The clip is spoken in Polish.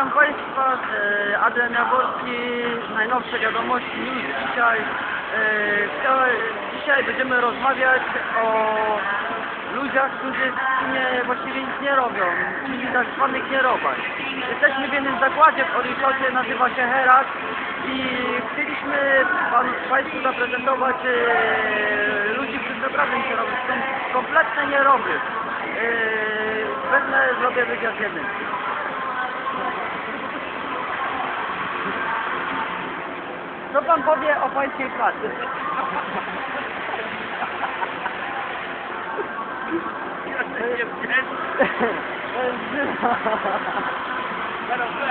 witam Państwa, e, Adrian Jaworski, najnowsze wiadomości już dzisiaj. E, dzisiaj będziemy rozmawiać o ludziach, którzy w właściwie nic nie robią, czyli tak zwanych nierobach. Jesteśmy w jednym zakładzie w Oriszocie, nazywa się Herak i chcieliśmy Państwu zaprezentować e, ludzi, którzy naprawdę nie robią. Są kompletne nieroby. Wezmę, zrobię wywiad z jednym. Co pan powie o pańskiej pracy? Żywa.